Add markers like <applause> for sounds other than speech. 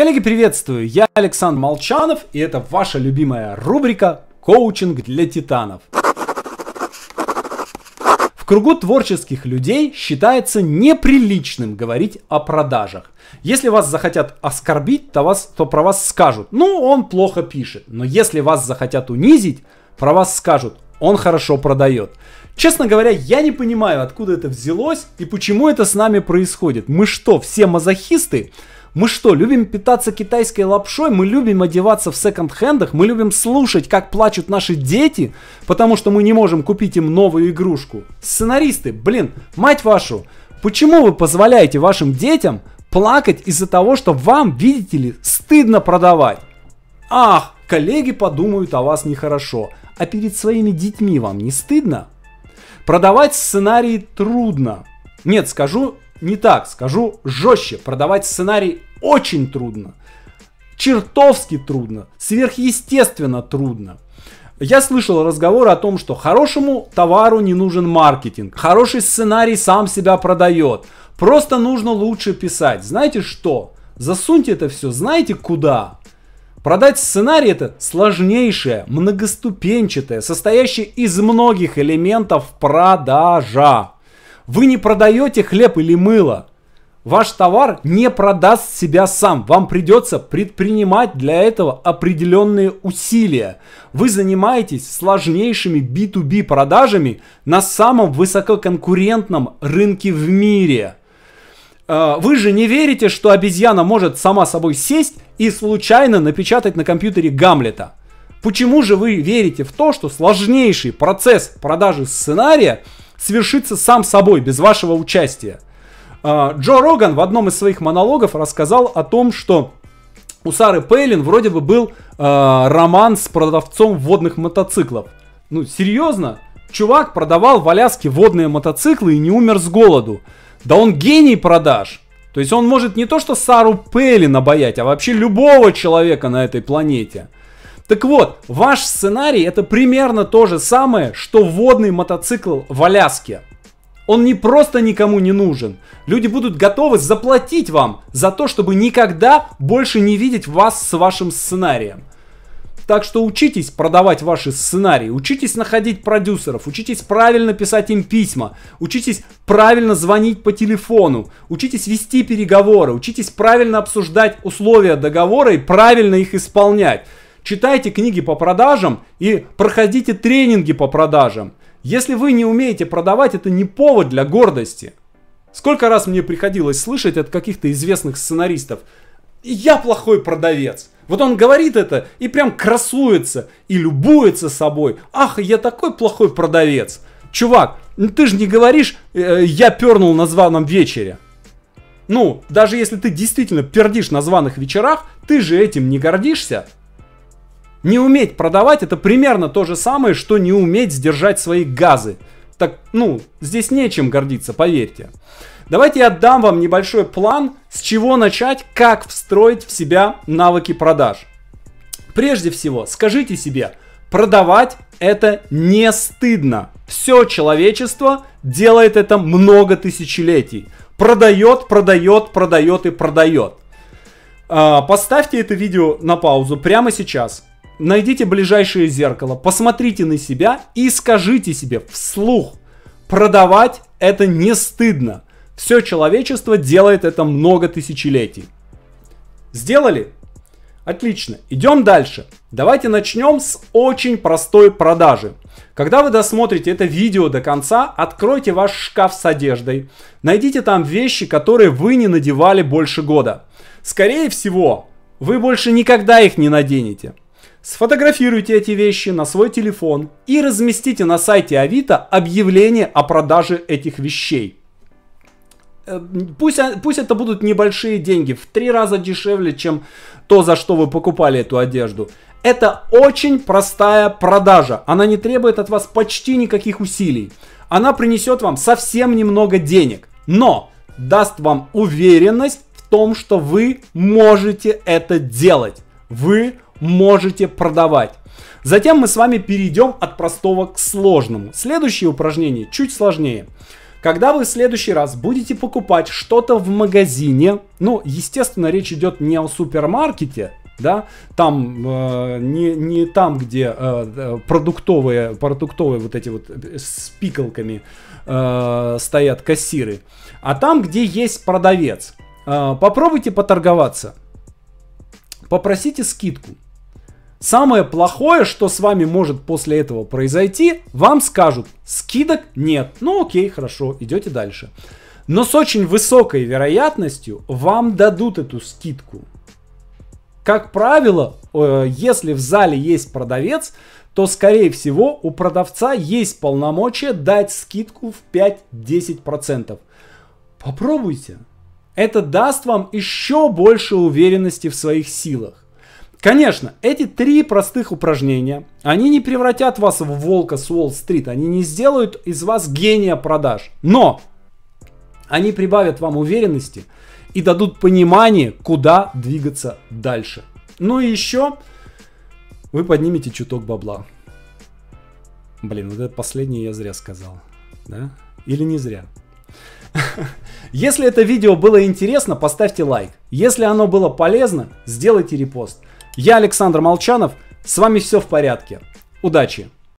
Коллеги, приветствую! Я Александр Молчанов, и это ваша любимая рубрика «Коучинг для титанов». В кругу творческих людей считается неприличным говорить о продажах. Если вас захотят оскорбить, то, вас, то про вас скажут, ну он плохо пишет. Но если вас захотят унизить, про вас скажут, он хорошо продает. Честно говоря, я не понимаю, откуда это взялось и почему это с нами происходит. Мы что, все мазохисты? Мы что, любим питаться китайской лапшой? Мы любим одеваться в секонд-хендах? Мы любим слушать, как плачут наши дети, потому что мы не можем купить им новую игрушку? Сценаристы, блин, мать вашу, почему вы позволяете вашим детям плакать из-за того, что вам, видите ли, стыдно продавать? Ах, коллеги подумают о вас нехорошо, а перед своими детьми вам не стыдно? Продавать сценарии трудно. Нет, скажу не так, скажу жестче. Продавать сценарий очень трудно. Чертовски трудно. Сверхъестественно трудно. Я слышал разговор о том, что хорошему товару не нужен маркетинг. Хороший сценарий сам себя продает. Просто нужно лучше писать. Знаете что? Засуньте это все, знаете куда? Продать сценарий это сложнейшее, многоступенчатое, состоящее из многих элементов продажа. Вы не продаете хлеб или мыло. Ваш товар не продаст себя сам. Вам придется предпринимать для этого определенные усилия. Вы занимаетесь сложнейшими B2B продажами на самом высококонкурентном рынке в мире. А, вы же не верите, что обезьяна может сама собой сесть и случайно напечатать на компьютере Гамлета. Почему же вы верите в то, что сложнейший процесс продажи сценария – свершится сам собой, без вашего участия. А, Джо Роган в одном из своих монологов рассказал о том, что у Сары Пейлин вроде бы был э, роман с продавцом водных мотоциклов. Ну, серьезно? Чувак продавал в Аляске водные мотоциклы и не умер с голоду. Да он гений продаж. То есть он может не то что Сару Пейлин обаять, а вообще любого человека на этой планете. Так вот, ваш сценарий это примерно то же самое, что водный мотоцикл в Аляске. Он не просто никому не нужен. Люди будут готовы заплатить вам за то, чтобы никогда больше не видеть вас с вашим сценарием. Так что учитесь продавать ваши сценарии, учитесь находить продюсеров, учитесь правильно писать им письма, учитесь правильно звонить по телефону, учитесь вести переговоры, учитесь правильно обсуждать условия договора и правильно их исполнять. Читайте книги по продажам и проходите тренинги по продажам. Если вы не умеете продавать, это не повод для гордости. Сколько раз мне приходилось слышать от каких-то известных сценаристов, я плохой продавец. Вот он говорит это и прям красуется и любуется собой. Ах, я такой плохой продавец. Чувак, ну ты же не говоришь, э, я пернул на званом вечере. Ну, даже если ты действительно пердишь на званых вечерах, ты же этим не гордишься. Не уметь продавать это примерно то же самое, что не уметь сдержать свои газы. Так, ну, здесь нечем гордиться, поверьте. Давайте я отдам вам небольшой план, с чего начать, как встроить в себя навыки продаж. Прежде всего, скажите себе, продавать это не стыдно. Все человечество делает это много тысячелетий. Продает, продает, продает и продает. А, поставьте это видео на паузу прямо сейчас найдите ближайшее зеркало, посмотрите на себя и скажите себе вслух, продавать это не стыдно. Все человечество делает это много тысячелетий. Сделали? Отлично, идем дальше. Давайте начнем с очень простой продажи. Когда вы досмотрите это видео до конца, откройте ваш шкаф с одеждой. Найдите там вещи, которые вы не надевали больше года. Скорее всего, вы больше никогда их не наденете. Сфотографируйте эти вещи на свой телефон и разместите на сайте Авито объявление о продаже этих вещей. Э, пусть, пусть это будут небольшие деньги, в три раза дешевле, чем то, за что вы покупали эту одежду. Это очень простая продажа. Она не требует от вас почти никаких усилий. Она принесет вам совсем немного денег. Но даст вам уверенность в том, что вы можете это делать. Вы можете продавать. Затем мы с вами перейдем от простого к сложному. Следующее упражнение чуть сложнее. Когда вы в следующий раз будете покупать что-то в магазине, ну, естественно, речь идет не о супермаркете, да, там э, не, не там, где э, э продуктовые, продуктовые вот эти вот с пикалками э, стоят кассиры, а там, где есть продавец. Э, попробуйте поторговаться, попросите скидку. Самое плохое, что с вами может после этого произойти, вам скажут, скидок нет. Ну окей, хорошо, идете дальше. Но с очень высокой вероятностью вам дадут эту скидку. Как правило, э, если в зале есть продавец, то скорее всего у продавца есть полномочия дать скидку в 5-10%. Попробуйте. Это даст вам еще больше уверенности в своих силах. Конечно, эти три простых упражнения, они не превратят вас в волка с Уолл-стрит, они не сделают из вас гения продаж, но они прибавят вам уверенности и дадут понимание, куда двигаться дальше. Ну и еще вы поднимете чуток бабла. Блин, вот это последнее я зря сказал. Да? Или не зря? <laughs> Если это видео было интересно, поставьте лайк. Если оно было полезно, сделайте репост. Я Александр Молчанов, с вами все в порядке. Удачи!